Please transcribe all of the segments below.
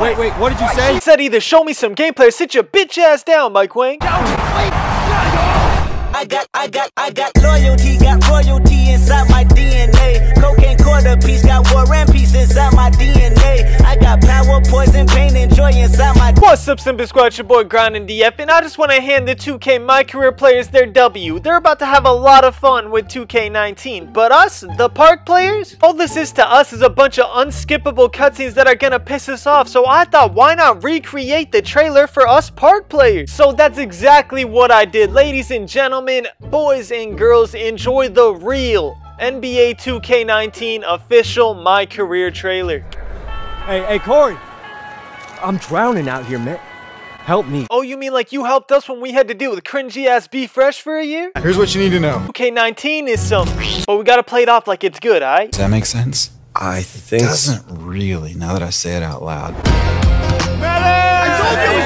Wait, wait, what did you say? He said either show me some gameplay or sit your bitch ass down, Mike Wang. I got, I got, I got loyalty, got royalty inside my DNA. Cocaine quarter piece, got war and peace inside my What's up, Simple Squad? It's your boy Grinding DF, and I just want to hand the 2K My Career players their W. They're about to have a lot of fun with 2K19, but us, the Park players, all this is to us is a bunch of unskippable cutscenes that are gonna piss us off. So I thought, why not recreate the trailer for us Park players? So that's exactly what I did, ladies and gentlemen, boys and girls. Enjoy the real NBA 2K19 official My Career trailer. Hey, hey, Corey. I'm drowning out here, man. Help me. Oh, you mean like you helped us when we had to deal with cringy ass Be Fresh for a year? Here's what you need to know. 2K19 is something, but we gotta play it off like it's good, alright? Does that make sense? I think. It Doesn't really, now that I say it out loud.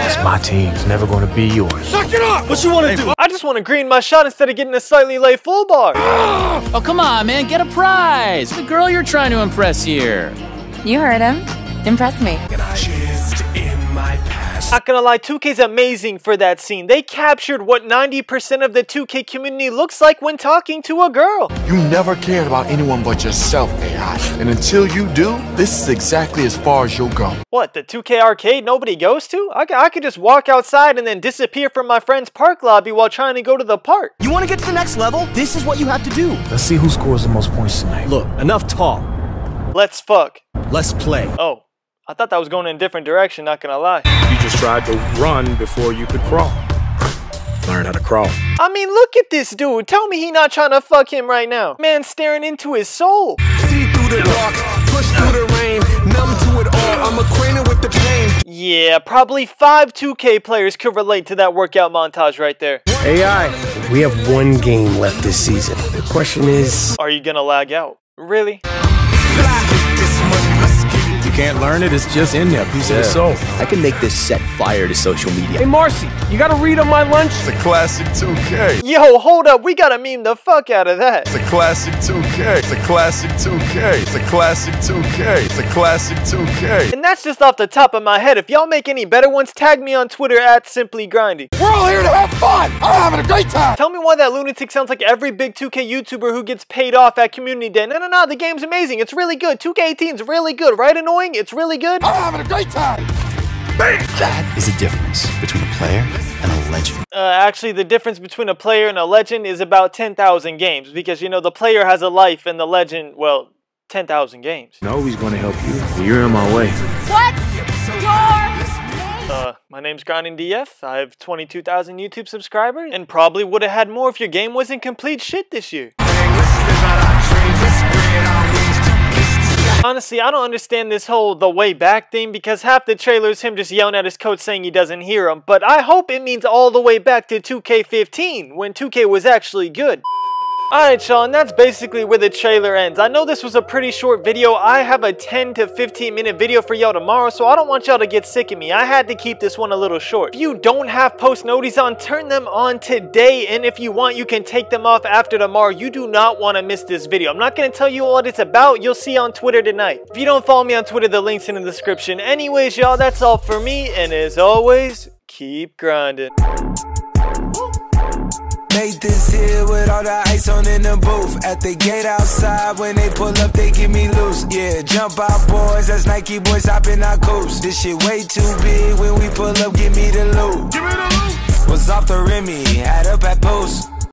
It's my team. It's never going to be yours. Suck it up! What you want to do? I just want to green my shot instead of getting a slightly late full bar. Oh, come on, man. Get a prize. The girl you're trying to impress here. You heard him. Impress me. Not gonna lie, 2K's amazing for that scene. They captured what 90% of the 2K community looks like when talking to a girl. You never cared about anyone but yourself, AI. And until you do, this is exactly as far as you'll go. What, the 2K arcade nobody goes to? I, I could just walk outside and then disappear from my friend's park lobby while trying to go to the park. You want to get to the next level? This is what you have to do. Let's see who scores the most points tonight. Look, enough talk. Let's fuck. Let's play. Oh, I thought that was going in a different direction, not gonna lie. You just tried to run before you could crawl. Learn how to crawl. I mean, look at this dude. Tell me he not trying to fuck him right now. Man staring into his soul. See through the dark, push through the rain, numb to it all. I'm acquainted with the pain. Yeah, probably five 2K players could relate to that workout montage right there. AI, we have one game left this season. The question is, Are you gonna lag out? Really? you can't learn it. It's just in there, piece of the soul. I can make this set fire to social media. Hey, Marcy, you gotta read on my lunch? It's a classic 2K. Yo, hold up, we gotta meme the fuck out of that. It's a classic 2K. It's a classic 2K. It's a classic 2K. It's a classic 2K. And that's just off the top of my head. If y'all make any better ones, tag me on Twitter at Simply Grinding. We're all here to have fun. I'm having a great time. Tell me why that lunatic sounds like every big 2K YouTuber who gets paid off at Community Day. No, no, no, the game's amazing. It's really good. 2K18's really good. Right, annoying? It's really good. I'm having a great time. That is the difference between a player and a legend. Uh, actually, the difference between a player and a legend is about 10,000 games. Because, you know, the player has a life and the legend, well, 10,000 games. No, he's going to help you. You're in my way. What's your Uh, my name's Grinding DF. I have 22,000 YouTube subscribers, and probably would have had more if your game wasn't complete shit this year. Honestly, I don't understand this whole the way back thing because half the trailer is him just yelling at his coach saying he doesn't hear him. But I hope it means all the way back to 2K15 when 2K was actually good. Alright y'all, and that's basically where the trailer ends. I know this was a pretty short video. I have a 10 to 15 minute video for y'all tomorrow, so I don't want y'all to get sick of me. I had to keep this one a little short. If you don't have post noties on, turn them on today, and if you want, you can take them off after tomorrow. You do not want to miss this video. I'm not going to tell you what it's about. You'll see on Twitter tonight. If you don't follow me on Twitter, the link's in the description. Anyways, y'all, that's all for me, and as always, keep grinding. Made this here with all the ice on in the booth. At the gate outside, when they pull up, they give me loose. Yeah, jump out, boys. That's Nike boys hopping our coast. This shit way too big. When we pull up, give me the loot. Give me the loot. Was off the Remy, had up at post.